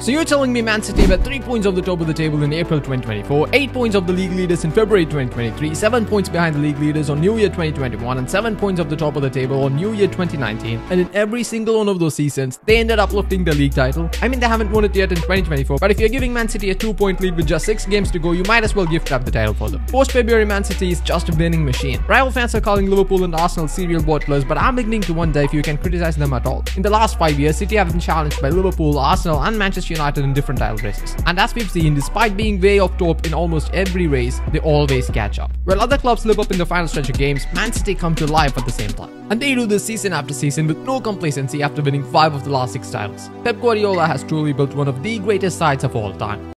So you're telling me Man City were 3 points off the top of the table in April 2024, 8 points of the league leaders in February 2023, 7 points behind the league leaders on New Year 2021, and 7 points off the top of the table on New Year 2019. And in every single one of those seasons, they ended up lifting the league title. I mean, they haven't won it yet in 2024, but if you're giving Man City a 2 point lead with just 6 games to go, you might as well gift up the title for them. Post February, Man City is just a winning machine. Rival fans are calling Liverpool and Arsenal serial bottlers, but I'm beginning to wonder if you can criticize them at all. In the last 5 years, City have been challenged by Liverpool, Arsenal, and United in different title races. And as we've seen, despite being way off top in almost every race, they always catch up. While other clubs slip up in the final stretch of games, Man City come to life at the same time. And they do this season after season with no complacency after winning 5 of the last 6 titles. Pep Guardiola has truly built one of the greatest sides of all time.